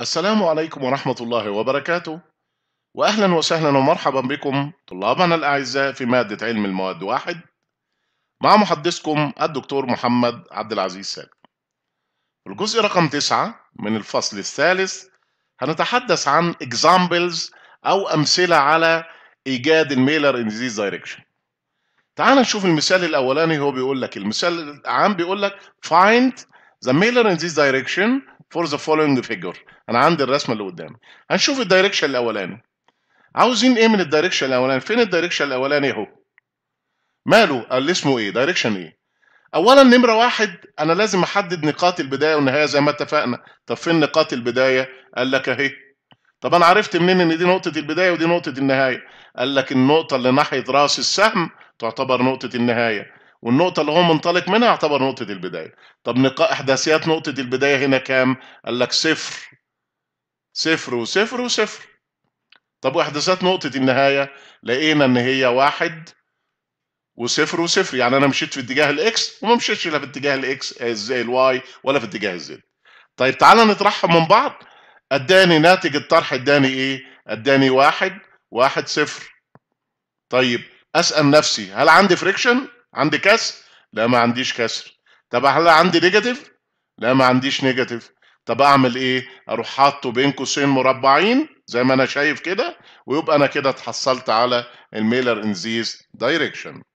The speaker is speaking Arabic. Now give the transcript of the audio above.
السلام عليكم ورحمة الله وبركاته. وأهلا وسهلا ومرحبا بكم طلابنا الأعزاء في مادة علم المواد واحد مع محدثكم الدكتور محمد عبد العزيز سالم. في الجزء رقم تسعة من الفصل الثالث هنتحدث عن examples أو أمثلة على إيجاد الميلر in this direction. تعال نشوف المثال الأولاني هو بيقول لك المثال العام بيقول لك find the Miller indices direction for the following figure. أنا عندي الرسمة اللي قدامي. هنشوف ال direction الأولاني. عاوزين إيه من ال direction الأولاني؟ فين ال direction الأولاني أهو؟ ماله؟ قال اسمه إيه؟ direction إيه؟ اولا نمرة واحد أنا لازم أحدد نقاط البداية والنهاية زي ما اتفقنا. طب فين نقاط البداية؟ قال لك أهي. طب أنا عرفت منين إن دي نقطة البداية ودي نقطة النهاية؟ قال لك النقطة اللي ناحية رأس السهم تعتبر نقطة النهاية. والنقطة اللي هو منطلق منها يعتبر نقطة البداية. طب نقاط إحداثيات نقطة البداية هنا كام؟ قال لك صفر. صفر وصفر وصفر. طب وإحداثيات نقطة النهاية لقينا إن هي واحد وصفر وصفر، يعني أنا مشيت في اتجاه ال X وما مشيتش لا في اتجاه ال X زي ال Y ولا في اتجاه ال Z. طيب تعالى نطرحهم من بعض. أداني ناتج الطرح أداني إيه؟ أداني واحد واحد صفر. طيب أسأل نفسي هل عندي fraction؟ عندي كسر؟ لا ما عنديش كسر. طب هل عندي negative؟ لا ما عنديش نيجاتيف. طب أعمل إيه؟ أروح حاطه بين قوسين مربعين زي ما أنا شايف كده ويبقى أنا كده اتحصلت على ال Miller indices direction.